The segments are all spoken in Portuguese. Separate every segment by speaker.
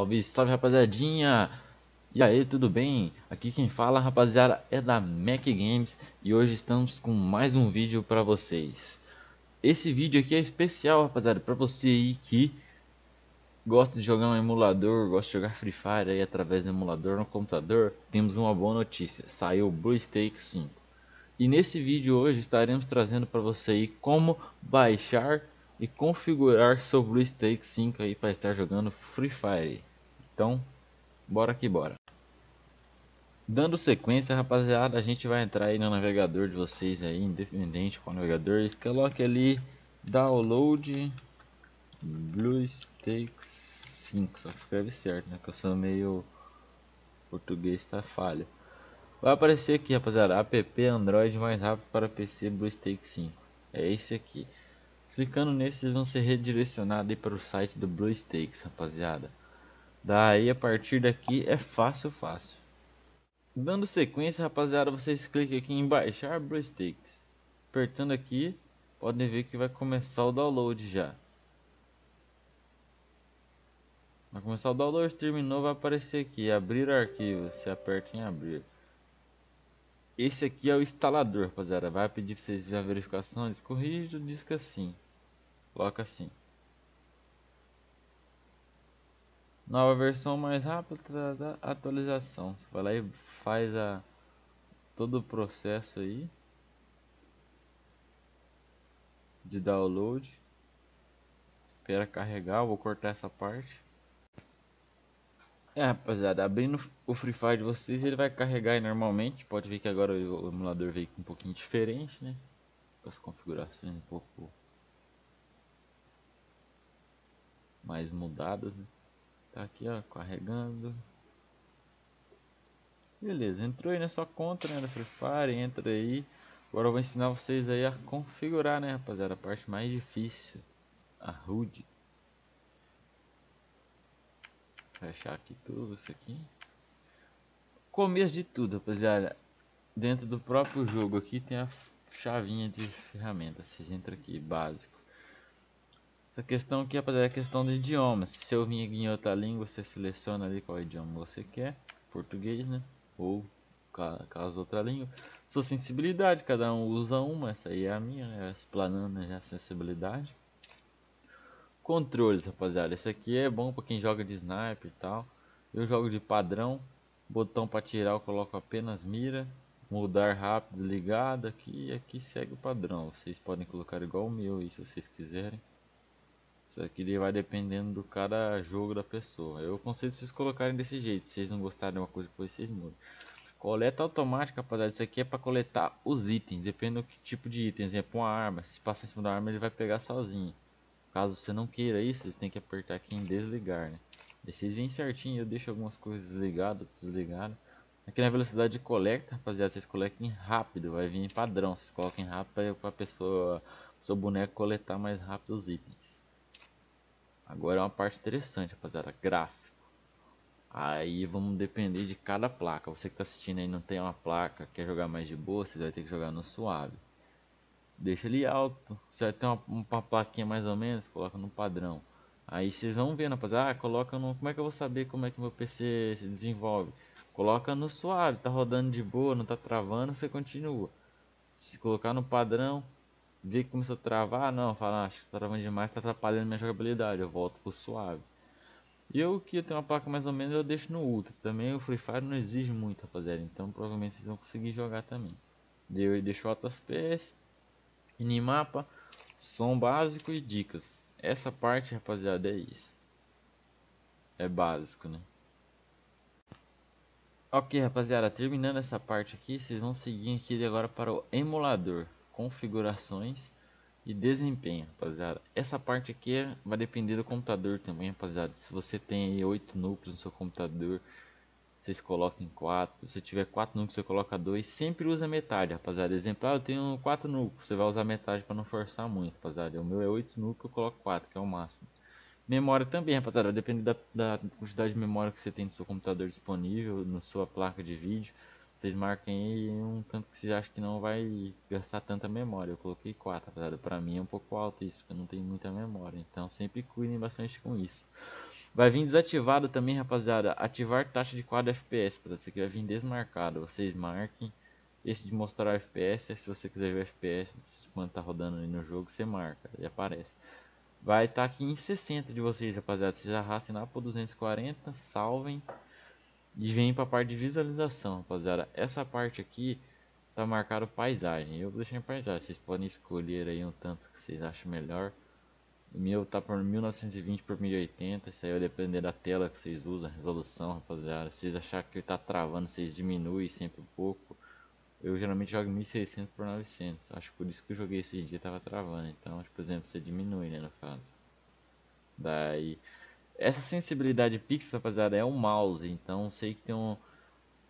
Speaker 1: Salve, salve rapaziadinha! E aí, tudo bem? Aqui quem fala, rapaziada, é da Mac Games e hoje estamos com mais um vídeo para vocês. Esse vídeo aqui é especial, rapaziada, para você aí que gosta de jogar um emulador, gosta de jogar Free Fire aí através do emulador no computador, temos uma boa notícia, saiu o Blue Stake 5. E nesse vídeo hoje estaremos trazendo para você aí como baixar e configurar seu BlueStacks 5 aí para estar jogando Free Fire. Então, bora que bora. Dando sequência, rapaziada, a gente vai entrar aí no navegador de vocês aí, independente o navegador, coloque ali download BlueStacks 5, só que escreve certo, né, que eu sou meio português tá falha. Vai aparecer aqui, rapaziada, app Android mais rápido para PC BlueStacks 5. É esse aqui. Clicando nesse, vocês vão ser redirecionados para o site do BlueStakes, rapaziada. Daí, a partir daqui, é fácil, fácil. Dando sequência, rapaziada, vocês clicam aqui em baixar BlueStakes. Apertando aqui, podem ver que vai começar o download já. Vai começar o download, terminou, vai aparecer aqui, abrir arquivo. Você aperta em abrir. Esse aqui é o instalador, rapaziada. Vai pedir para vocês verem a verificação. Corrigem, diz que assim. Coloca assim. Nova versão mais rápida da atualização. Você vai lá e faz a todo o processo aí de download. Espera carregar, vou cortar essa parte. É, rapaziada, abrindo o Free Fire de vocês, ele vai carregar aí normalmente. Pode ver que agora o emulador veio um pouquinho diferente, né? Com as configurações um pouco mais mudadas, né? Tá aqui, ó, carregando. Beleza, entrou aí na sua conta, né, da Free Fire, entra aí. Agora eu vou ensinar vocês aí a configurar, né, rapaziada, a parte mais difícil, a HUD. Fechar aqui tudo isso aqui. Começo de tudo, rapaziada. Dentro do próprio jogo aqui tem a chavinha de ferramenta. Vocês entram aqui, básico. Essa questão aqui, rapaziada, é a questão do idioma. Se eu vim em outra língua, você seleciona ali qual idioma você quer. Português, né? Ou caso outra língua. Sua sensibilidade, cada um usa uma. Essa aí é a minha, né? Explanando né? a sensibilidade. Controles, rapaziada. Esse aqui é bom para quem joga de sniper e tal. Eu jogo de padrão. Botão para tirar eu coloco apenas mira. Mudar rápido ligado aqui aqui segue o padrão. Vocês podem colocar igual o meu aí se vocês quiserem. Isso aqui vai dependendo do cada jogo da pessoa. Eu aconselho vocês colocarem desse jeito. Se vocês não gostarem de uma coisa, depois vocês mudam. Coleta automática, rapaziada. Isso aqui é para coletar os itens. Depende do tipo de item. Exemplo, uma arma. Se passar em cima da arma, ele vai pegar sozinho. Caso você não queira isso, vocês tem que apertar aqui em desligar, né? Vocês vêm certinho, eu deixo algumas coisas ligadas, desligadas. Aqui na velocidade de coleta, rapaziada, vocês coletem rápido, vai vir em padrão. Vocês coloquem rápido para a pessoa, seu boneco coletar mais rápido os itens. Agora é uma parte interessante, rapaziada, gráfico. Aí vamos depender de cada placa. Você que está assistindo aí não tem uma placa, quer jogar mais de boa, você vai ter que jogar no suave deixa ele alto. Você vai ter uma, uma plaquinha mais ou menos, coloca no padrão. Aí vocês vão vendo, rapaziada, ah, coloca no... Como é que eu vou saber como é que meu PC se desenvolve? Coloca no suave, tá rodando de boa, não tá travando, você continua. Se colocar no padrão, ver que começou a travar, não, fala, ah, acho que tá travando demais, tá atrapalhando minha jogabilidade, eu volto pro suave. E eu que tenho uma placa mais ou menos, eu deixo no ultra. Também o Free Fire não exige muito, rapaziada, então provavelmente vocês vão conseguir jogar também. Eu deixo Auto FPS, minimapa, som básico e dicas. Essa parte, rapaziada, é isso. É básico, né? Ok, rapaziada, terminando essa parte aqui, vocês vão seguir aqui agora para o emulador, configurações e desempenho, rapaziada. Essa parte aqui é, vai depender do computador também, rapaziada. Se você tem aí 8 núcleos no seu computador, vocês colocam 4. Se tiver 4 núcleos, você coloca 2. Sempre usa metade, rapaziada. Exemplo, ah, eu tenho 4 núcleos. Você vai usar metade para não forçar muito, rapaziada. O meu é 8 núcleos, eu coloco 4, que é o máximo. Memória também, rapaziada. Depende da, da, quantidade de memória que você tem no seu computador disponível, na sua placa de vídeo. Vocês marquem aí um tanto que você acha que não vai gastar tanta memória. Eu coloquei 4, rapaziada. Para mim é um pouco alto isso, porque eu não tenho muita memória. Então sempre cuidem bastante com isso. Vai vir desativado também, rapaziada, ativar taxa de quadro FPS, isso aqui vai vir desmarcado, vocês marquem. Esse de mostrar FPS, se você quiser ver FPS quando tá rodando ali no jogo, você marca e aparece. Vai estar tá aqui em 60 de vocês, rapaziada, vocês arrastem lá por 240, salvem e vem para a parte de visualização, rapaziada. Essa parte aqui tá marcado paisagem, eu deixar em paisagem, vocês podem escolher aí um tanto que vocês acham melhor. O meu tá por 1920 por 1080, isso aí vai depender da tela que vocês usam, a resolução, rapaziada. Se vocês acharem que tá travando, vocês diminuem sempre um pouco. Eu geralmente jogo 1600 por 900, acho que por isso que eu joguei esse dia tava travando. Então, por exemplo, você diminui, né, no caso. Daí, essa sensibilidade pixel, rapaziada, é um mouse, então sei que tem um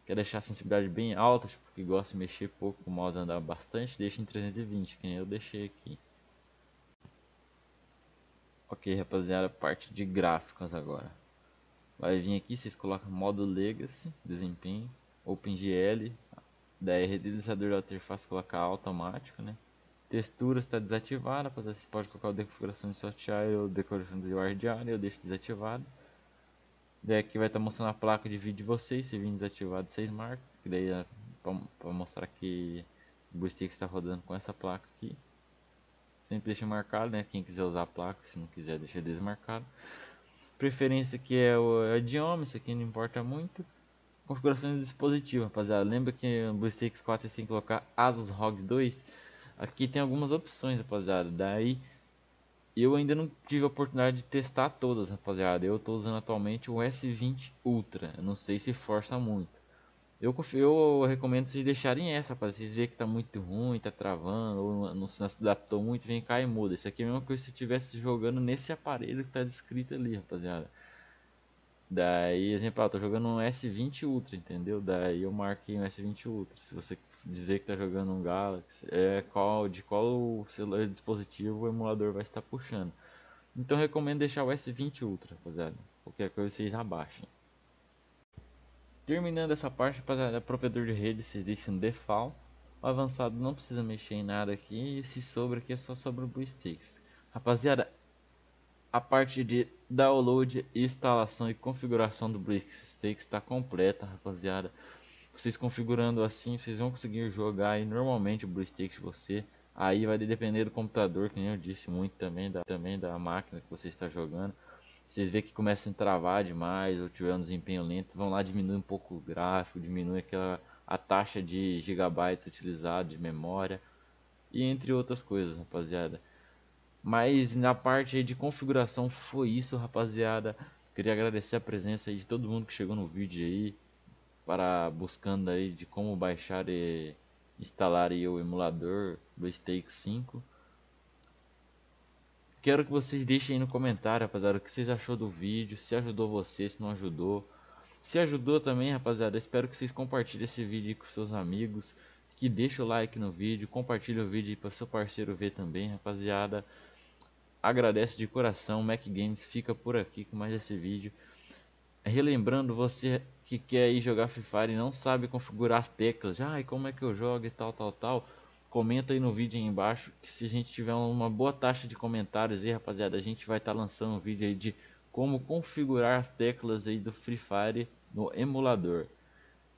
Speaker 1: quer deixar a sensibilidade bem alta, porque gosta de mexer pouco, o mouse andar bastante, deixa em 320, que nem eu deixei aqui. Ok, rapaziada, parte de gráficos agora. Vai vir aqui, vocês colocam modo Legacy, desempenho, OpenGL, daí renderizador da interface colocar automático, né? Textura está desativada, você pode colocar a configuração de software ou decoração de guardião, eu deixo desativado. Daí aqui vai estar tá mostrando a placa de vídeo de vocês, se vir desativado vocês marcam, que daí é para mostrar que o Boostix está rodando com essa placa aqui. Sempre deixa marcado, né? Quem quiser usar a placa, se não quiser deixa desmarcado. Preferência que é o idioma, isso aqui não importa muito. Configurações do dispositivo, rapaziada. Lembra que no BlueStacks 4 você tem que colocar Asus ROG 2? Aqui tem algumas opções, rapaziada. Daí eu ainda não tive a oportunidade de testar todas, rapaziada. Eu estou usando atualmente o S20 Ultra. Eu não sei se força muito. Eu, eu recomendo vocês deixarem essa, para vocês verem que tá muito ruim, tá travando, ou não se adaptou muito, vem cá e muda. Isso aqui é a mesma coisa se estivesse jogando nesse aparelho que tá descrito ali, rapaziada. Daí, exemplo, eu tô jogando um S20 Ultra, entendeu? Daí eu marquei um S20 Ultra. Se você dizer que tá jogando um Galaxy, é qual, de qual celular dispositivo o emulador vai estar puxando. Então recomendo deixar o S20 Ultra, rapaziada. Qualquer coisa vocês abaixem. Terminando essa parte, rapaziada, provedor de rede, vocês deixam default. O avançado não precisa mexer em nada aqui. E esse sobre aqui é só sobre o BlueStacks. Rapaziada, a parte de download, instalação e configuração do BlueStacks está completa, rapaziada. Vocês configurando assim, vocês vão conseguir jogar aí normalmente o BlueStacks você. Aí vai depender do computador, que nem eu disse muito também da, também da máquina que você está jogando vocês vê que começa a travar demais ou tiver um desempenho lento, vão lá diminuir um pouco o gráfico, diminui aquela a taxa de gigabytes utilizados de memória e entre outras coisas, rapaziada. Mas na parte de configuração foi isso, rapaziada. Queria agradecer a presença de todo mundo que chegou no vídeo aí para buscando aí de como baixar e instalar aí o emulador do Stake 5. Quero que vocês deixem aí no comentário, rapaziada, o que vocês achou do vídeo, se ajudou você, se não ajudou. Se ajudou também, rapaziada, espero que vocês compartilhem esse vídeo com seus amigos, que deixe o like no vídeo, compartilhe o vídeo para seu parceiro ver também, rapaziada. Agradeço de coração, Mac Games fica por aqui com mais esse vídeo. Relembrando, você que quer ir jogar Free Fire e não sabe configurar as teclas, ah, e como é que eu jogo e tal, tal, tal comenta aí no vídeo aí embaixo que se a gente tiver uma boa taxa de comentários aí, rapaziada, a gente vai estar tá lançando um vídeo aí de como configurar as teclas aí do Free Fire no emulador.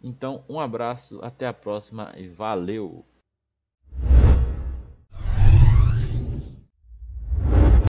Speaker 1: Então, um abraço, até a próxima e valeu!